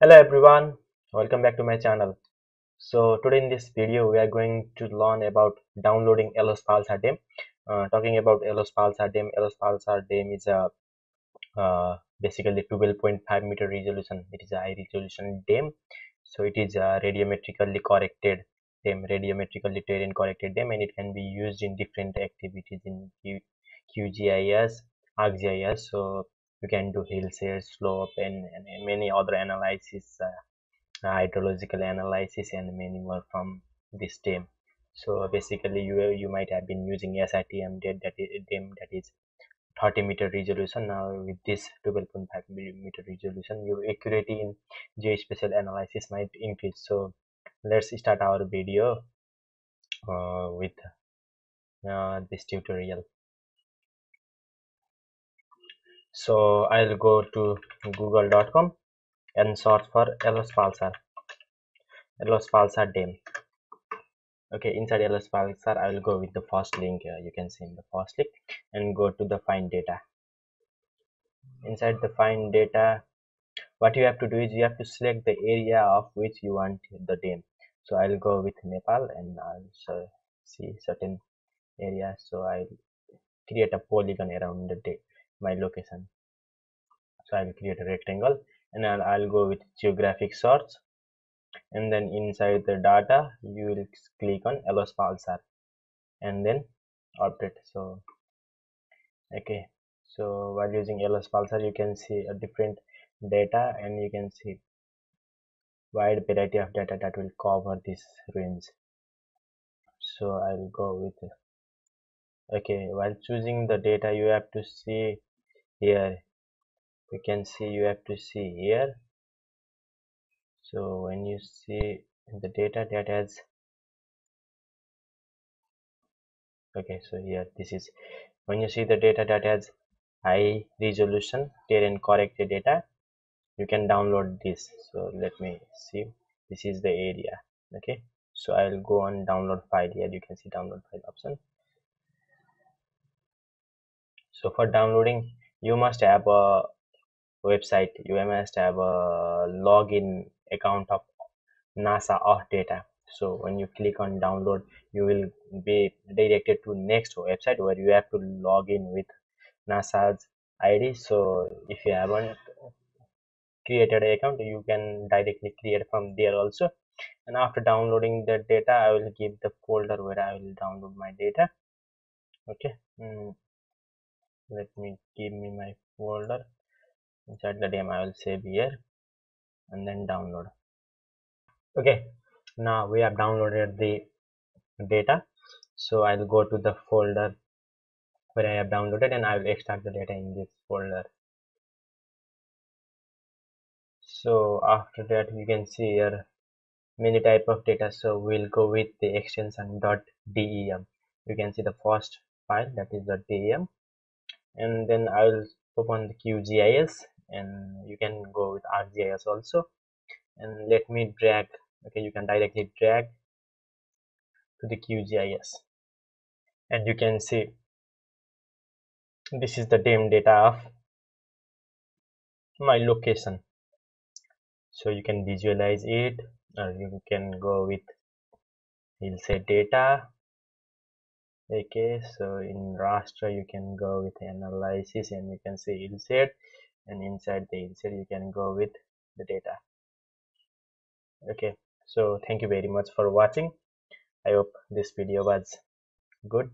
hello everyone. Welcome back to my channel. So today in this video we are going to learn about downloading ALOS PALSAR DEM uh, talking about ALOS PALSAR DEM ALOS PALSAR DEM is a uh, basically 12.5 meter resolution. It is a high resolution DEM so it is a radiometrically corrected DEM radiometrically terrain corrected DEM and it can be used in different activities in Q QGIS ArcGIS so you can do hillshade slope and, and many other analysis uh, hydrological analysis and many more from this DEM so basically you you might have been using SRTM that is that is 30 meter resolution. Now with this 12.5 millimeter resolution your accuracy in geospatial analysis might increase. So let's start our video uh, with uh, this tutorial so I'll go to google.com and search for ALOS PALSAR ALOS PALSAR DEM okay inside ALOS PALSAR I will go with the first link you can see in the first link and go to the find data. Inside the find data what you have to do is you have to select the area of which you want the DEM so I'll go with Nepal and I'll see certain areas so I'll create a polygon around the my location. So I'll create a rectangle and I'll, I'll go with geographic search and then inside the data you will click on ALOS PALSAR and then update. So okay. So while using ALOS PALSAR you can see a different data and you can see wide variety of data that will cover this range. So I'll go with okay. While choosing the data you have to see here. You can see you have to see here. So when you see the data that has okay so here this is when you see the data that has high resolution terrain corrected data you can download this. So let me see. This is the area okay? So i'll go on download file here. You can see download file option. So for downloading you must have a website you must have a login account of nasa earth data. So when you click on download you will be directed to next website where you have to log in with nasa's id so if you haven't created an account you can directly create from there also. And after downloading the data i will give the folder where i will download my data. Okay? Mm. Let me give me my folder. Inside the DEM I will save here and then download. Okay now we have downloaded the data. So I'll go to the folder where I have downloaded and I will extract the data in this folder. So after that you can see here many type of data. So we'll go with the extension dot .dem you can see the first file that is the .dem and then I will open the QGIS and you can go with ArcGIS also. And let me drag okay you can directly drag to the QGIS and you can see this is the DEM data of my location. So you can visualize it or you can go with hillshade data okay so in raster you can go with analysis and you can see hillshade and inside the insert you can go with the data. Okay so thank you very much for watching. I hope this video was good